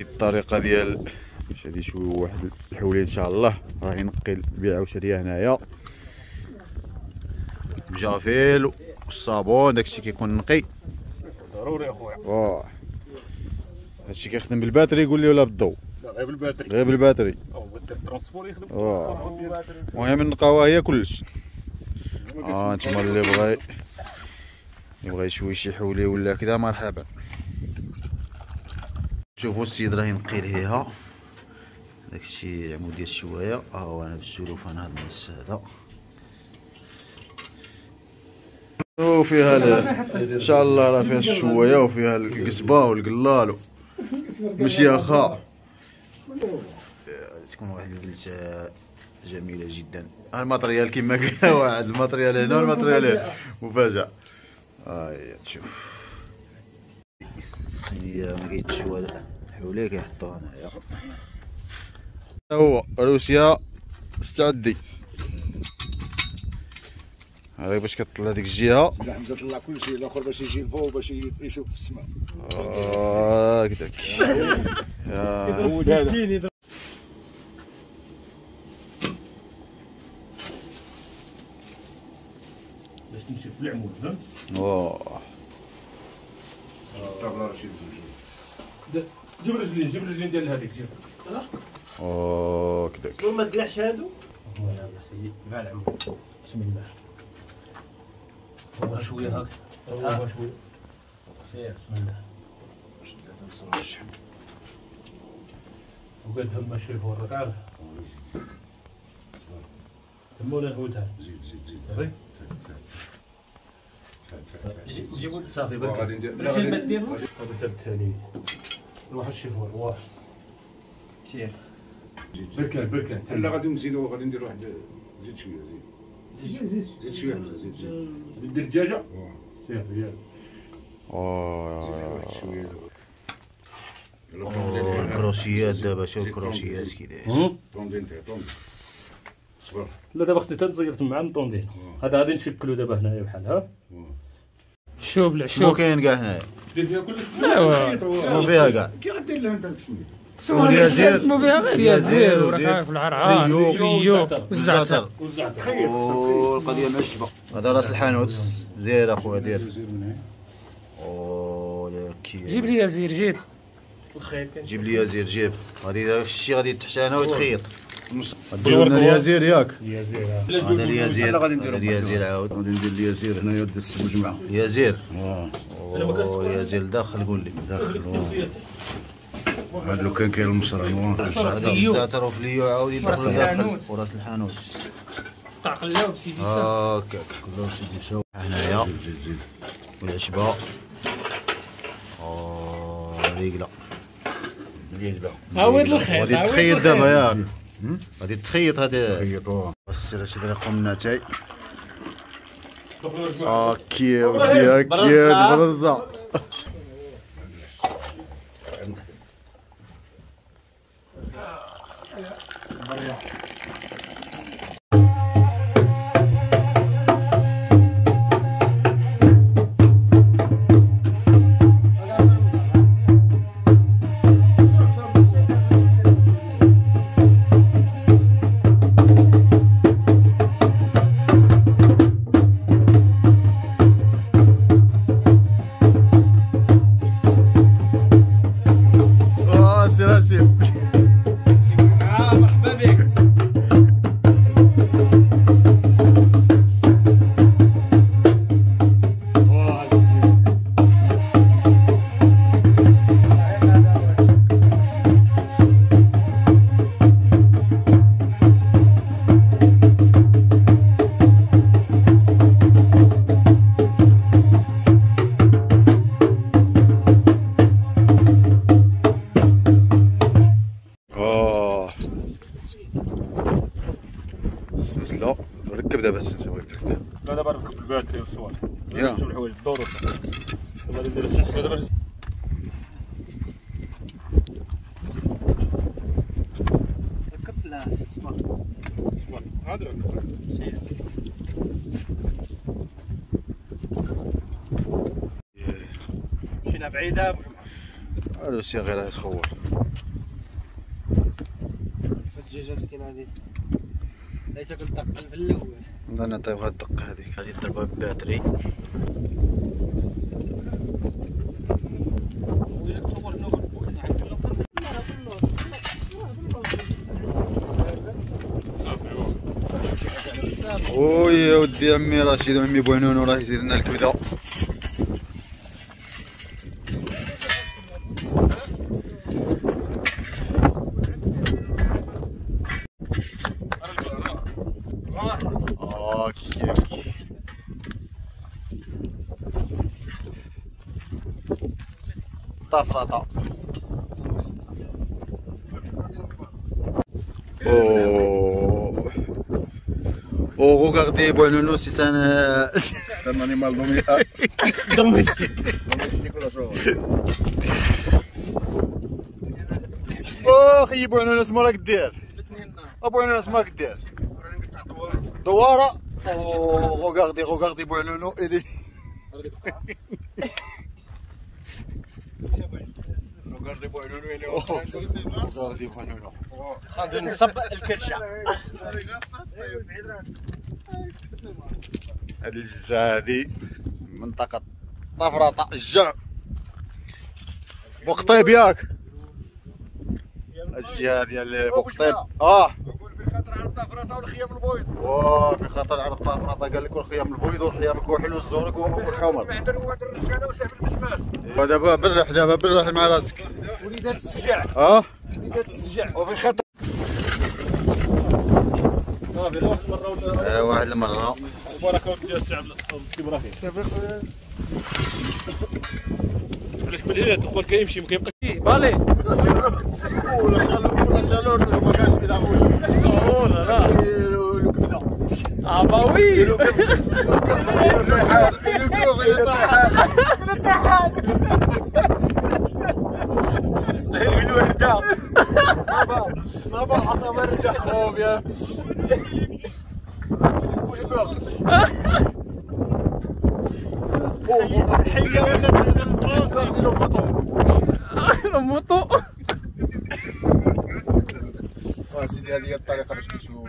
الطريقة ديال باش غادي شوي واحد الحولين إن شاء الله. راه ينقي البيعه وشرية هنايا. الجافيل والصابون داكشي كيكون نقي. ضروري أخويا. واه. هادشي كيخدم بال batterie قول لي ولا بالضوء غير بال batterie. غير بال batterie. ال transport يخدم. المهم النقاوه هي كلشي آه نتوما اللي بغى يبغى يشوي شي حولي ولا كذا مرحبا. شوفوا السيد راه ينقي ليها داكشي عمود ديال الشوايه ها هو أنا بالسلوفان هذا النص هذا. وفيها إن شاء الله راه فيها الشوايه وفيها القزبة والقلال مشياخه تكون واحد الجلسة جميلة جدا. الماتريال كما قال واحد الماتريال هنا والماتريال هنا. مفاجأة. هاي تشوف. الصينيه ما كيتشوى حوليه كيحطوها هنايا هو روسيا استعدي هذا باش كطلع ديك الجهة. لا حمزة طلع كل شيء الآخر باش يجي لفوق باش يشوف في السماء. آه، هكذاك يا هود هذا باش تمشي في العمود فهمت اوه جيب رجلين جيب رجلين ديال هذيك جيب. اوه هكذاك شنو ما تقلعش هادو؟ يلا سيدي مع العمود بسم الله. والله شوية هاك. والله شوية. سير بسم الله. وقد هم الشيف وراك عارف تمونا الهود هذا زيد زيد. زيد صافي جيبوا صافي برك غادي ندير ما ديرو هذا الثاني روح الشيف روح سير بركان بركان لا غادي نزيدو غادي ندير واحد زيد شوية زيد زيد شوية حمزه زيد زيد دير الدجاجه. سير يلا اوه واحد الكروشيات دابا شوف الكروشيات طوندين صبر لا دابا خصني تنصيفط مع الطوندين هذا غادي نشكلو دابا هنايا بحال ها. شوف لا شنو كاين كاع هنايا. دير فيها كلش شنو فيها كاع. كي غدير لها انت. اسمه فيها غير يزير. عارف العرعان. فريو والزعتر. والزعتر. والقضية معشبه هذا راس الحانوت. دير أخويا دير. زير هنا. أوه يا كي. جيب لي جيب. الخيط جيب لي يزير جيب. غادي داك الشيء غادي تحشانه وتخيط. لنا اليازير ياك. يا زين هذا اليازير هذا اليازير عاود. غادي ندير لي زير هنايا السبوج معاه يازير أوه اليازير داخل قول لي. داخل واه هاد لو كان كاين المصران واه هذا الزعتر وفليو عاود يدخل داخل الحانوت. وراس الحانوت. قطع قلاوب سيدي سا. هاكاك كلها سيدي سوا هنايا. زيد زيد زيد والعشبة. ريقلة. اليدبه عاود الخيط غادي عاود تخيط. دابا ياك. غادي تخيط هذا خيطوها السير شي طريقه مناتاي دخلوا هاكي يا ودي هاكي يا برزة آه ألو سي غير يتخور الدجاجه مسكينه هذه هي تاكل في الأول نبدا نعطيوها الدقة هذيك. غادي نضربها بباتري. ويا ودي عمي رشيد وعمي بوعنون راه يزيد لنا الكبدة آه كيف طفرطه اوه Oh, regardez, bueno, non, c'est un. euh, C'est un animal domestique. domestique. Domestique ولا شو؟ Oh, خيي bueno, non, اسمه راك دير. ابو نونو اسمه راك دير. دواره. Oh, regardez, regardez, bueno, non, et Oh. غادي نصب الكرشه منطقة طفرطة الجع بوقطيب ياك الجهة ديال بوقطيب آه. عرض طفرته والخيام البيض. واه في خاطر على الطفرطة قال لك والخيام البيض والخيام الكحل والزورق والحمر بعد هو هذا الرجاله وسحب البسباس ودابا بالرح دابا بالرح مع راسك. وليدات السجع. آه وليدات السجع. وفي خاطر واحد المره آه، واحد المرة. البركة ودي الشعب إبراهيم. علاش ملي الدخول كيمشي ما كيبقى ولا شالور ولا شالور ما كانش إلى غوت اوه لا لا آه بطون موطو سيدي هذه هي الطريقة باش كيشوفوا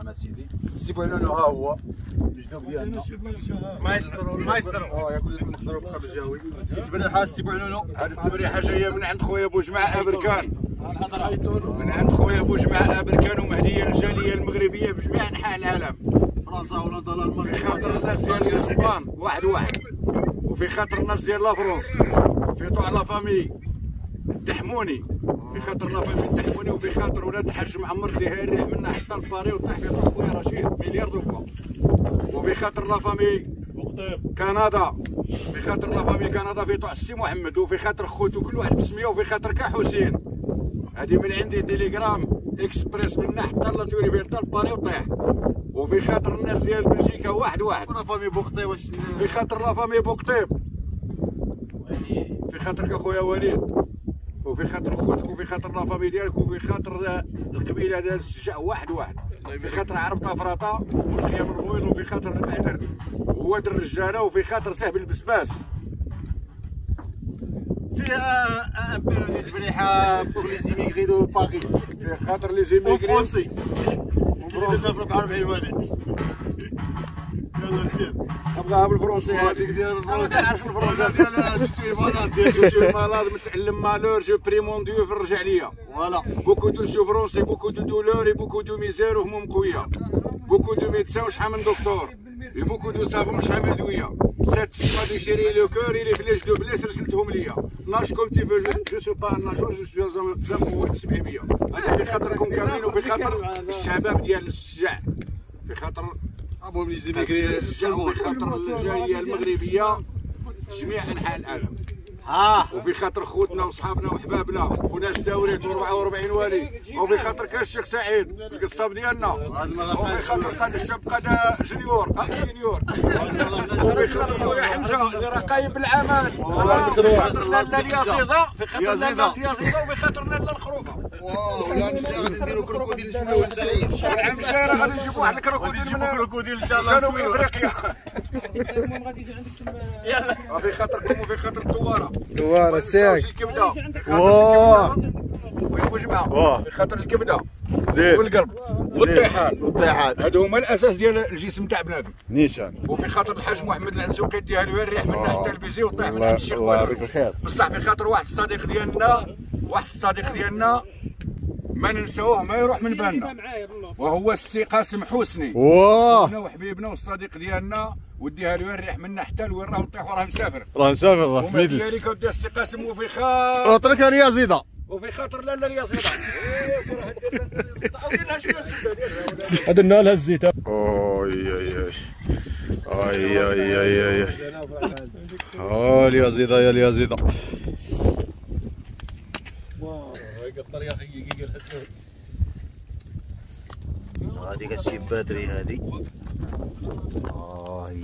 أنا سيدي سي بوعنونو ها هو الجدوب ديالنا مايسترو مايسترو آه ياكل لكم نقدروا بخرجاوي تبريحه سي بوعنونو هذه التبريحه جاية من عند خويا بوجمع ابركان من عند خويا بوجمع ابركان ومهديه للجاليه المغربيه بجميع انحاء العالم فرنسا هولندا في المغرب خاطر الناس ديال الاسبان واحد واحد وفي خاطر الناس ديال la France في طوع la famille الدحموني. في خاطر la famille الدحموني وفي خاطر ولاد الحاج معمر اللي هاري منا حتى الباري وطاح في طوع خويا رشيد. مليار دوكا وفي خاطر la famille كندا. في خاطر la famille كندا في طوع السي محمد. وفي خاطر خوتو كل واحد بسمية. وفي خاطر كا حسين. هذه من عندي télégramme إكسبريس من حتى لا توري حتى الباري وطيح. وفي خاطر الناس ديال بلجيكا واحد واحد. la famille بوقتي واش في خاطر la famille بوقطيب في خاطرك أخويا وليد. وفي خاطر خوتك وفي خاطر la famille ديالك وفي خاطر القبيلة ديال السجع واحد واحد. في خاطر عرب طفراطه والخيام البويض وفي خاطر المعدن وواد الرجاله وفي خاطر سهب البسباس. فيها ان بو دي تبريحه بوغ لي زيميغري دو باغي في خاطر لي زيميغري 44 والد يلا سير ابغاها بالفرنسي هذيك ديال أنا ما كنعرفش الفرنسي ديال جو سوي مالاد جو سوي مالاد متعلم مالور جو بري مون ديو فرجع ليا فوالا بوكو دو سوفرونس بوكو دو دولور بوكو دو ميزير وهموم قوية. بوكو دو ميدسان وشحال من دكتور؟ بوكو دو سافون شحال من ادويه سات فيما دي شيري لو كور إلي فلاش دو بليس رسلتهم ليا. ناج كوم تي فو جو سو با ناجور جو سو زعما 700 هذا في خاطركم كاملين وفي خاطر الشباب ديال الشجاع. في خاطر أبو لي زيميغري وفي خاطر الجالية المغربية جميع انحاء العالم. ها. وفي خاطر خوتنا وصحابنا وحبابنا وناس تاوريت و44 والي. وفي خاطر كاش الشيخ سعيد القصاب ديالنا. وفي خاطر قاد الشاب قاد جونيور آه جونيور. وفي خاطر خويا حمزة اللي راه قايم بالاعمال وفي خاطر لاله الياسيضه في خاطر لاله الياسيضه وفي خاطر لاله الخروفة. واو لا نمشي غادي نديرو crocodile نشويو نسعيد والعام الجاي راه غادي نجيبوا واحد ال crocodile غادي نجيبو crocodile إن شاء الله. جنوب. إفريقيا؟ المهم غادي يجي عندك تما في خاطركم وفي خاطر الدوارة. الساك ننساوش الكبدة. واه ويا جماعة. في خاطر الكبدة. زين. والقلب. والطيحان. والطيحان. هادو هما الأساس ديال الجسم تاع بنادم. نيشان. وفي خاطر الحاج محمد العنسوقي يديها له الريح من. ناحيه التلفزي وطيح من عند الشيخ الله يعطيك. الخير. بصح في خاطر واحد الصديق ديالنا واحد الصديق ديالنا ما ننساوه ما يروح من بالنا وهو السي قاسم حسني واه وحبيبنا والصديق ديالنا وديها له الريح منا حتى لوين راه طيح وراه مسافر راه مسافر راه وما ميدل ديالي كودي السي قاسم وفي خاطر اترك أنا زيدا وفي خاطر لا لا اليصيده أو دير لها شوية السده ديالها درنا لها الزيت اوي اي اي اي اي اي اي آه يا زيدا يا يا زيدا هذه بدري هذه. آه هي.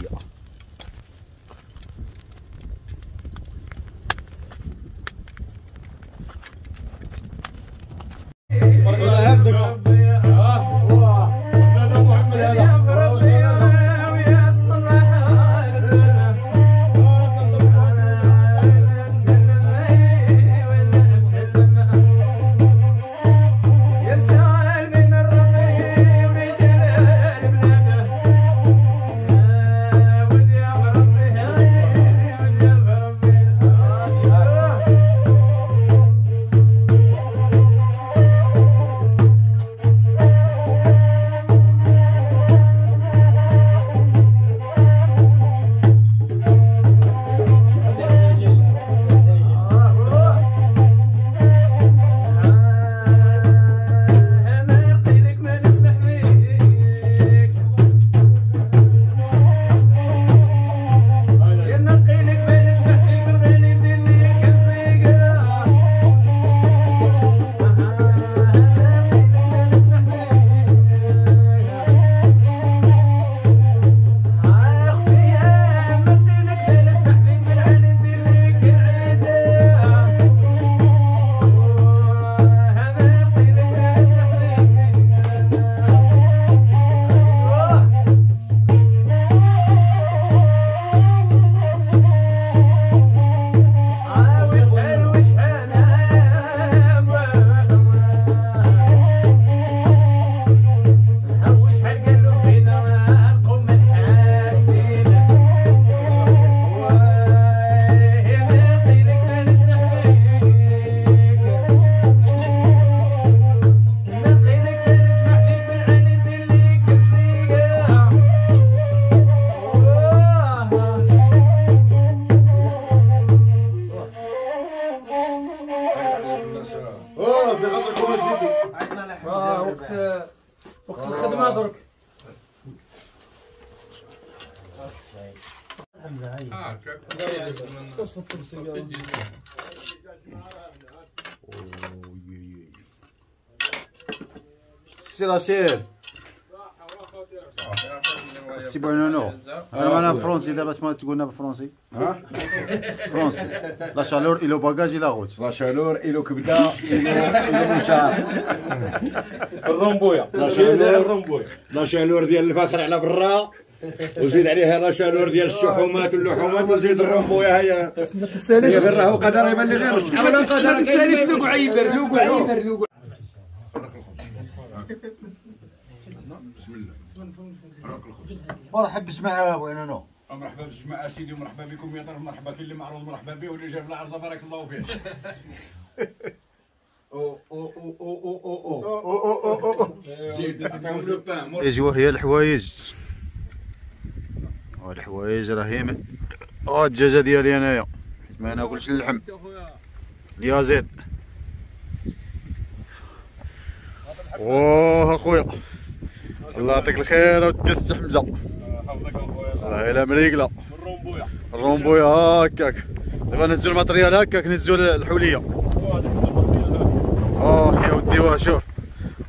سي رشيد سي بونونو انا معنا فرونسي دابا تما تقولنا بالفرونسي ها فرونسي لا شالور اي لو باجاج لا غوت لا شالور إلو كبده إلو مشار الرومبويا لا شالور. الرومبويا لا شالور ديال الفخر على برا وزيد عليها لا شالور ديال الشحومات واللحومات وزيد الرومبويا هي هي غير راهو قدر يبان لي غير. شحال ولا قدر تساليش لوكو عيبر لوكو عيبر لوكو مرحب بسمع بونونو مرحبا بالجماعة سيدي ومرحبا بكم يا طرف مرحبا كاين اللي معروض مرحبا به واللي جاب العرضة بارك الله فيه أو أو أو أو أو أو أو زيد عطاهم لو بان مر- ايجوا هي الحوايج آه الحوايج راهي آه الدجاجة ديالي أنايا. حيت ما ناكلش اللحم يا زيد أوه أخويا. الله يعطيك الخير. ودس حمزة. الله الا مريقله الرومبويا الرومبويا هكاك. دابا نزلوا ال matériel هكاك نزلوا الحولية. آه يا ودي واه شوف.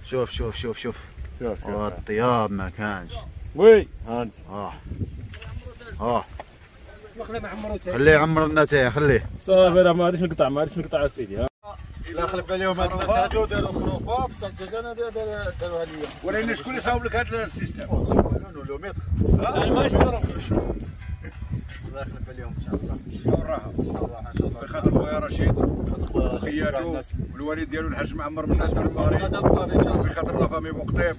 شوف شوف شوف شوف. شوف آه، الطياب ما كانش. oui هانت آه. آه. خليه يعمر لنا تاعي خليه صافي راه ما غاديش نقطع ما غاديش نقطع اسيدي ها. إلا خلف عليهم هاد الناس هادو داروا خروفه بصح الدجاجه داروها ليا ولكن شكون اللي صاوب لك هذا ال système؟ le maître ما يخلف عليهم إن شاء الله. الصحة والراحة الصحه والراحه إن شاء الله. بخاطر خويا رشيد. الناس. والوالد ديالو الحاج معمر من الناس من الله المغرب تبارك ان شاء الله بخاطر la famille بوقطيب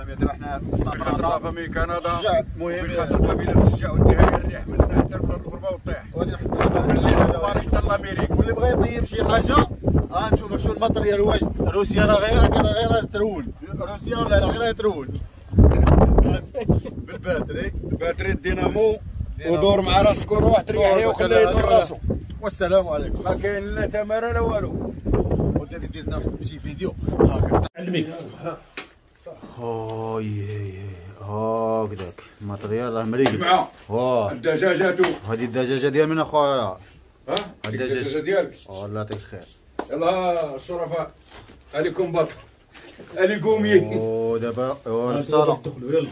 فهمي دابا حنا بخاطر la famille كندا مهم من حتى بارك حتى l'Amérique واللي بغى يطيب شي حاجة ها شو ال matériel واجد روسيا راه غير غير ترول روسيا ولا لا غير ترول بال batterie batterie الدينامو دينامو. ودور مع راسك وروح تريح ليه وخليه يدور راسو والسلام عليكم ما كاين لا تماره لا والو ودير دير لنا شي فيديو هكا علمك هاي هكذاك ال matériel راه مريق جمعه ها الدجاجات هذه الدجاجة ديال من أخويا؟ ها؟ الدجاجة ديالك الله يعطيك الخير يلا الشرفاء عليكم بطل. علي قومي أو دابا. البصله دخلوا يلا.